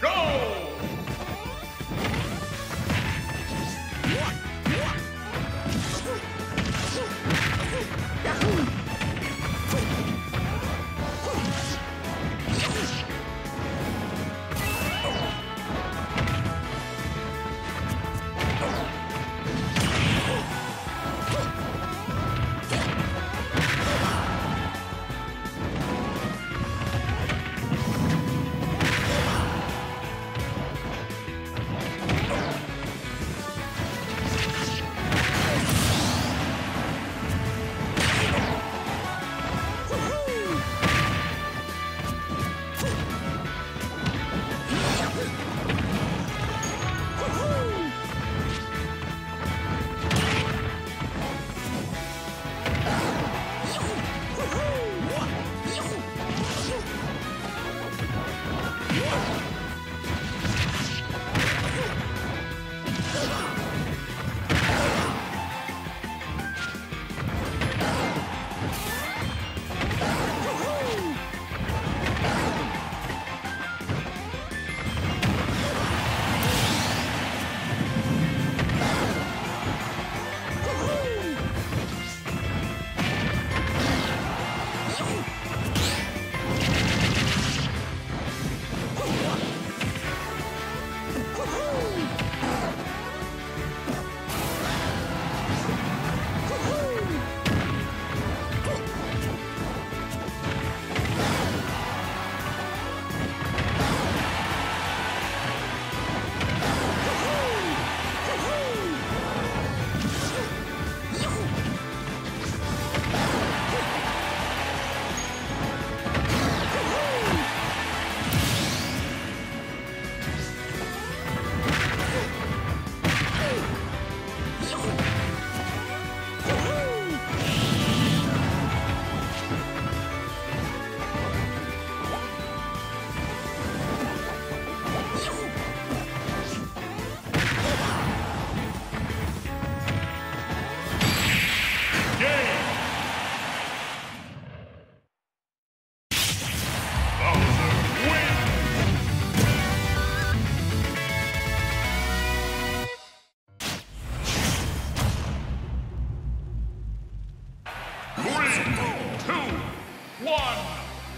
go!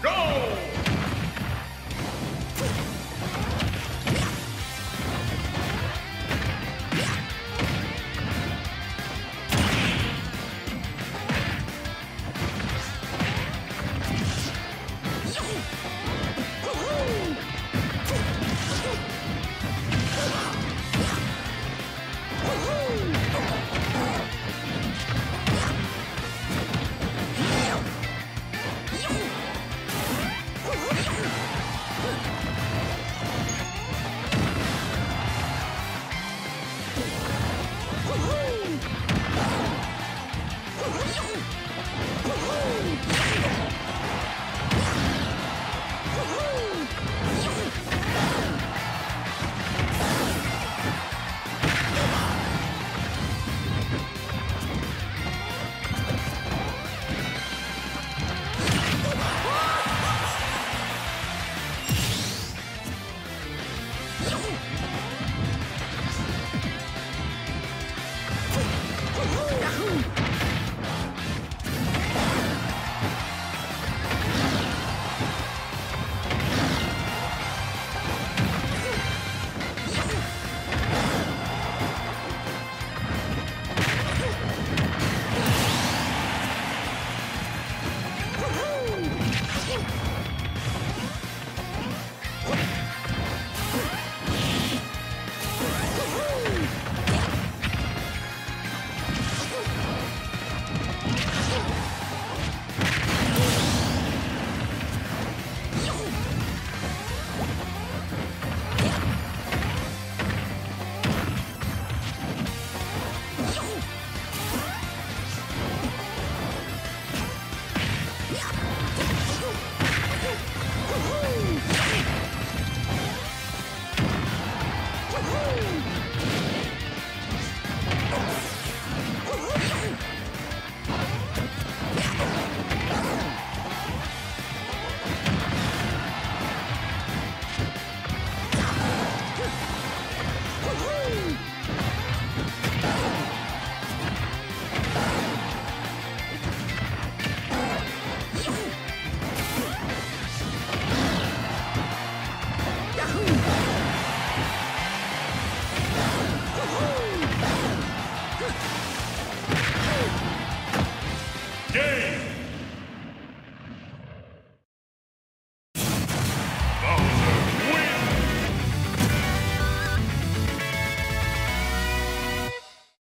go!